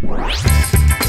Música